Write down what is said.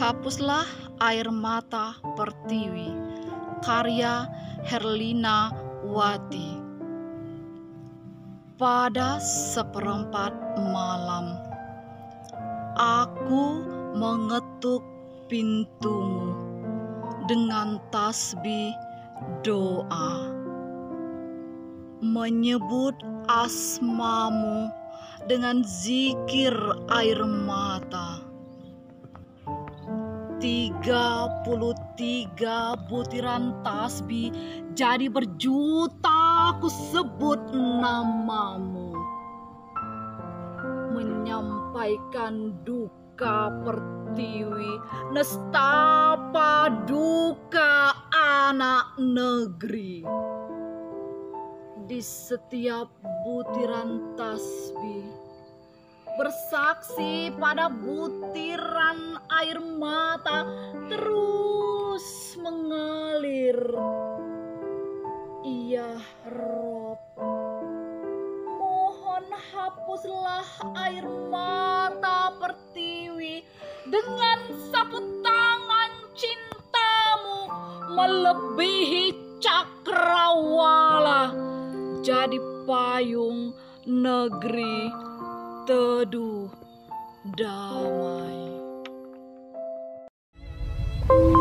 Hapuslah air mata pertiwi. Karya Herlina Wati. Pada seperempat malam, aku mengetuk pintumu dengan tasbih doa, menyebut asmamu dengan zikir air mata. Tiga puluh tiga butiran tasbih jadi berjuta ku sebut namamu. Menyampaikan duka pertiwi, nestapa duka anak negeri. Di setiap butiran tasbih bersaksi pada butiran air mata terus mengalir. Iya, Rob. Mohon hapuslah air mata pertiwi dengan sapu tangan cintamu melebihi cakrawala jadi payung negeri teduh damai. thank you